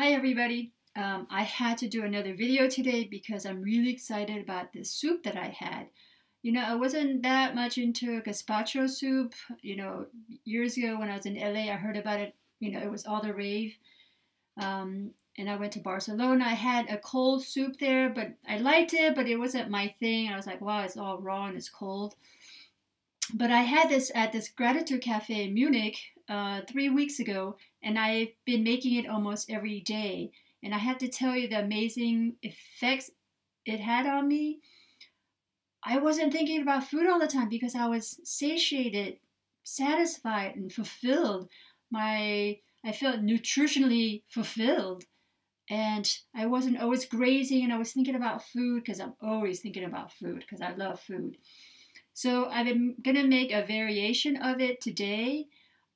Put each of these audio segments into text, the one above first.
Hi everybody. Um, I had to do another video today because I'm really excited about this soup that I had. You know, I wasn't that much into gazpacho soup. You know, years ago when I was in LA, I heard about it. You know, it was all the rave. Um, and I went to Barcelona. I had a cold soup there, but I liked it, but it wasn't my thing. I was like, wow, it's all raw and it's cold. But I had this at this Gratitude Cafe in Munich uh, three weeks ago, and I've been making it almost every day. And I have to tell you the amazing effects it had on me. I wasn't thinking about food all the time because I was satiated, satisfied, and fulfilled. My I felt nutritionally fulfilled. And I wasn't always grazing and I was thinking about food because I'm always thinking about food because I love food. So I'm going to make a variation of it today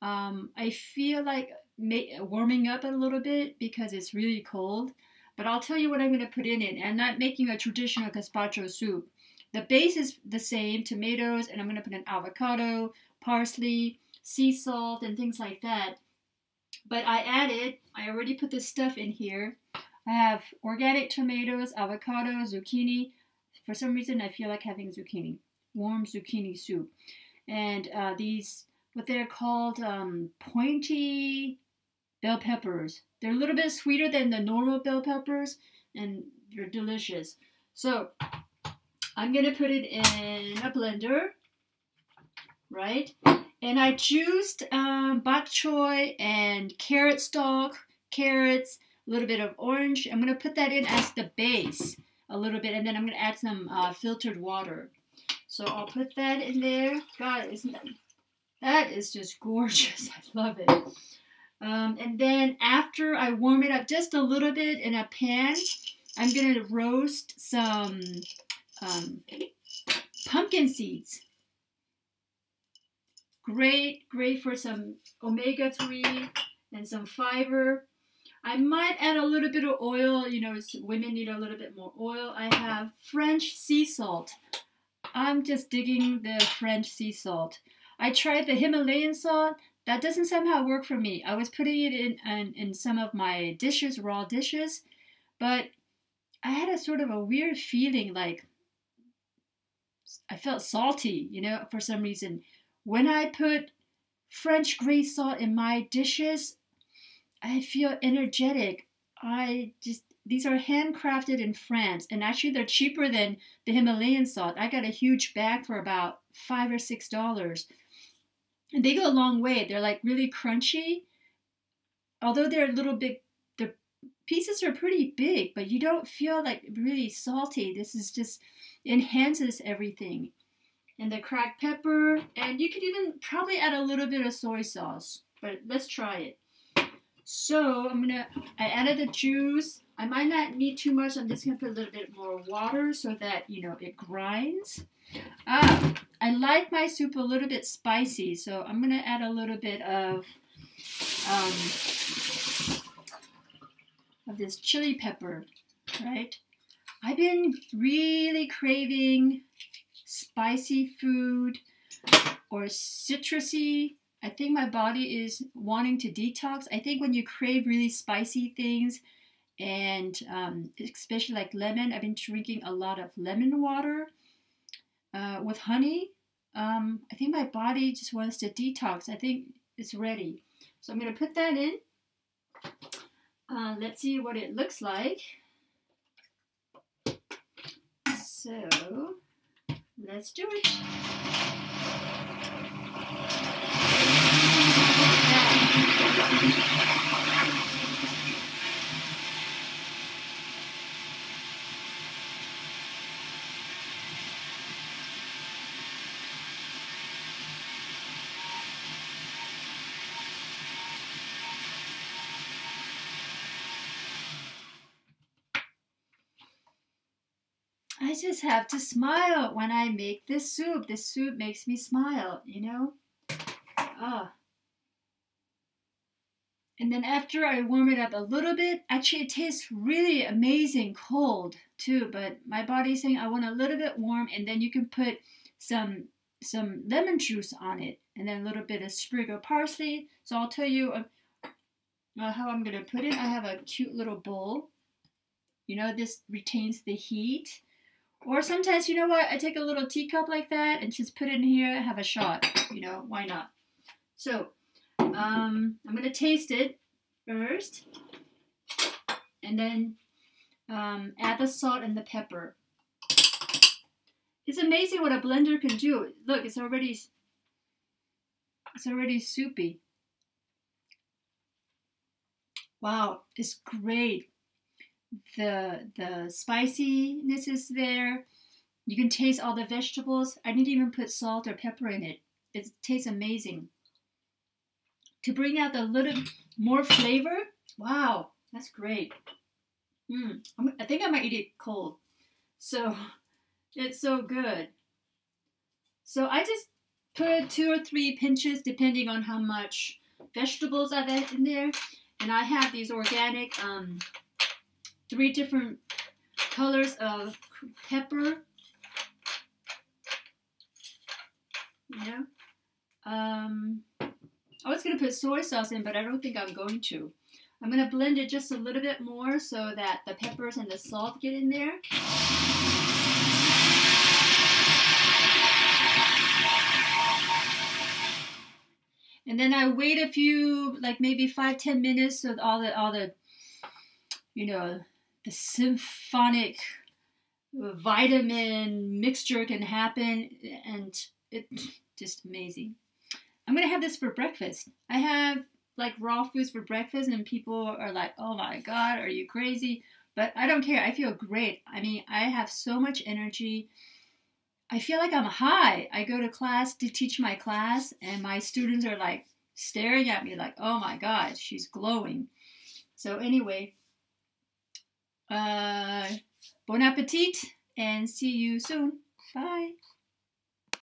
um, I feel like warming up a little bit because it's really cold. But I'll tell you what I'm going to put in it. I'm not making a traditional gazpacho soup. The base is the same, tomatoes, and I'm going to put an avocado, parsley, sea salt, and things like that. But I added, I already put this stuff in here. I have organic tomatoes, avocado, zucchini. For some reason, I feel like having zucchini, warm zucchini soup. And uh, these what they're called um, pointy bell peppers. They're a little bit sweeter than the normal bell peppers, and they're delicious. So I'm gonna put it in a blender, right? And I juiced um, bok choy and carrot stalk, carrots, a little bit of orange. I'm gonna put that in as the base a little bit, and then I'm gonna add some uh, filtered water. So I'll put that in there. God, isn't that that is just gorgeous. I love it. Um, and then after I warm it up just a little bit in a pan, I'm going to roast some um, pumpkin seeds. Great, great for some omega-3 and some fiber. I might add a little bit of oil. You know, women need a little bit more oil. I have French sea salt. I'm just digging the French sea salt. I tried the Himalayan salt. That doesn't somehow work for me. I was putting it in, in, in some of my dishes, raw dishes, but I had a sort of a weird feeling like I felt salty, you know, for some reason. When I put French gray salt in my dishes, I feel energetic. I just these are handcrafted in France, and actually they're cheaper than the Himalayan salt. I got a huge bag for about five or six dollars. And they go a long way. They're like really crunchy. Although they're a little bit, the pieces are pretty big, but you don't feel like really salty. This is just enhances everything. And the cracked pepper, and you could even probably add a little bit of soy sauce, but let's try it. So I'm gonna, I added the juice. I might not need too much. I'm just gonna put a little bit more water so that, you know, it grinds. Ah, I like my soup a little bit spicy, so I'm going to add a little bit of, um, of this chili pepper, right? I've been really craving spicy food or citrusy. I think my body is wanting to detox. I think when you crave really spicy things, and um, especially like lemon, I've been drinking a lot of lemon water uh, with honey, um, I think my body just wants to detox. I think it's ready. So I'm going to put that in. Uh, let's see what it looks like. So let's do it. I just have to smile when I make this soup. This soup makes me smile, you know? Ah. And then after I warm it up a little bit, actually it tastes really amazing cold too, but my body's saying I want a little bit warm and then you can put some some lemon juice on it and then a little bit of sprig of parsley. So I'll tell you, uh, uh, how I'm going to put it. I have a cute little bowl. You know, this retains the heat. Or sometimes, you know what, I take a little teacup like that and just put it in here and have a shot. You know, why not? So, um, I'm going to taste it first. And then um, add the salt and the pepper. It's amazing what a blender can do. Look, it's already it's already soupy. Wow, it's great. The the spiciness is there. You can taste all the vegetables. I didn't even put salt or pepper in it. It tastes amazing. To bring out a little more flavor, wow, that's great. Mm, I think I might eat it cold. So it's so good. So I just put two or three pinches depending on how much vegetables I've in there. And I have these organic, um, three different colors of pepper. Yeah. Um, I was going to put soy sauce in, but I don't think I'm going to. I'm going to blend it just a little bit more so that the peppers and the salt get in there. And then I wait a few, like maybe five, ten minutes so all the, all the, you know, symphonic vitamin mixture can happen. And it's just amazing. I'm to have this for breakfast. I have like raw foods for breakfast and people are like, oh my God, are you crazy? But I don't care. I feel great. I mean, I have so much energy. I feel like I'm high. I go to class to teach my class, and my students are like staring at me, like, oh my God, she's glowing. So, anyway, uh, bon appetit and see you soon. Bye.